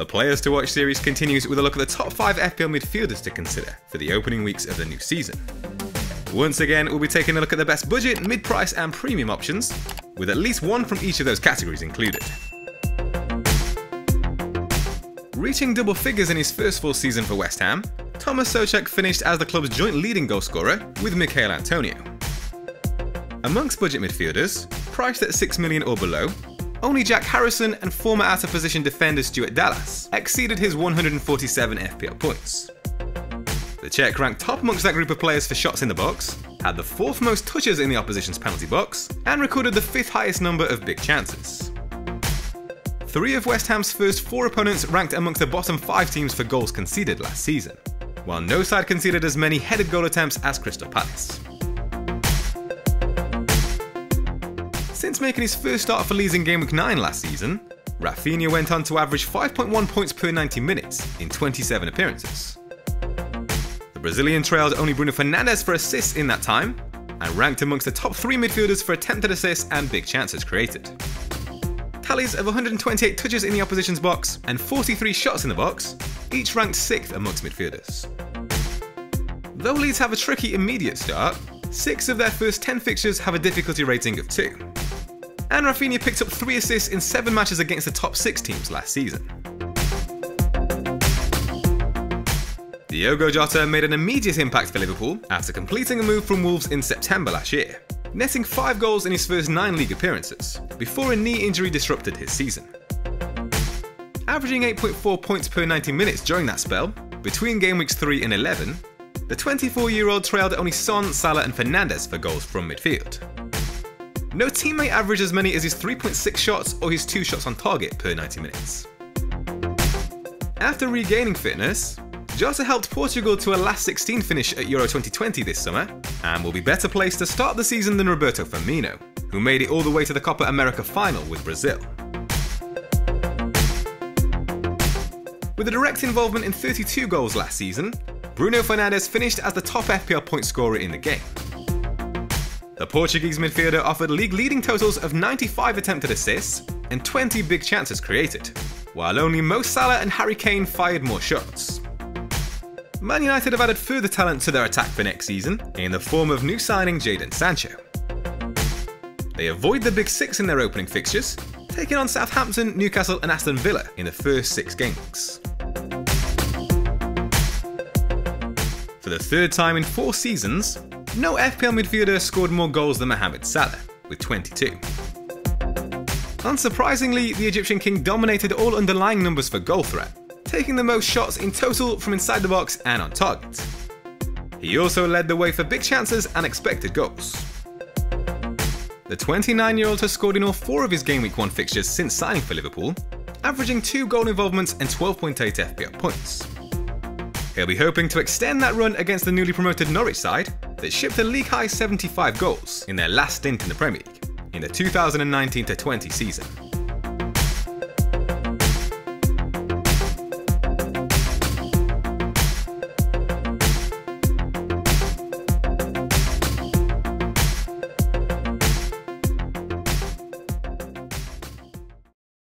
The Players to Watch series continues with a look at the top 5 FPL midfielders to consider for the opening weeks of the new season. Once again, we'll be taking a look at the best budget, mid-price and premium options, with at least one from each of those categories included. Reaching double figures in his first full season for West Ham, Thomas Soucek finished as the club's joint leading goalscorer with Michail Antonio. Amongst budget midfielders, priced at 6 million or below, only Jack Harrison and former out of position defender Stuart Dallas exceeded his 147 FPL points. The Czech ranked top amongst that group of players for shots in the box, had the fourth most touches in the opposition's penalty box, and recorded the fifth highest number of big chances. Three of West Ham's first four opponents ranked amongst the bottom five teams for goals conceded last season, while no side conceded as many headed goal attempts as Crystal Palace. Since making his first start for Leeds in Game Week 9 last season, Raphinha went on to average 5.1 points per 90 minutes in 27 appearances. The Brazilian trailed only Bruno Fernandes for assists in that time, and ranked amongst the top three midfielders for attempted assists and big chances created. Tallies of 128 touches in the opposition's box and 43 shots in the box, each ranked 6th amongst midfielders. Though Leeds have a tricky immediate start, 6 of their first 10 fixtures have a difficulty rating of 2 and Raphinha picked up 3 assists in 7 matches against the top 6 teams last season. Diogo Jota made an immediate impact for Liverpool after completing a move from Wolves in September last year, netting 5 goals in his first 9 league appearances, before a knee injury disrupted his season. Averaging 8.4 points per 90 minutes during that spell, between game weeks 3 and 11, the 24 year old trailed only Son, Salah, and Fernandes for goals from midfield. No teammate averaged as many as his 3.6 shots or his 2 shots on target per 90 minutes. After regaining fitness, Jota helped Portugal to a last 16 finish at Euro 2020 this summer, and will be better placed to start the season than Roberto Firmino, who made it all the way to the Copa America final with Brazil. With a direct involvement in 32 goals last season, Bruno Fernandes finished as the top FPL point scorer in the game. The Portuguese midfielder offered league leading totals of 95 attempted assists and 20 big chances created, while only Mo Salah and Harry Kane fired more shots. Man United have added further talent to their attack for next season in the form of new signing Jadon Sancho. They avoid the big six in their opening fixtures, taking on Southampton, Newcastle, and Aston Villa in the first six games. For the third time in four seasons, no FPL midfielder scored more goals than Mohamed Salah, with 22. Unsurprisingly, the Egyptian king dominated all underlying numbers for goal threat, taking the most shots in total from inside the box and on target. He also led the way for big chances and expected goals. The 29 year old has scored in all four of his Game Week 1 fixtures since signing for Liverpool, averaging 2 goal involvements and 12.8 FPL points. He'll be hoping to extend that run against the newly promoted Norwich side that shipped a league high 75 goals in their last stint in the Premier League in the 2019-20 season.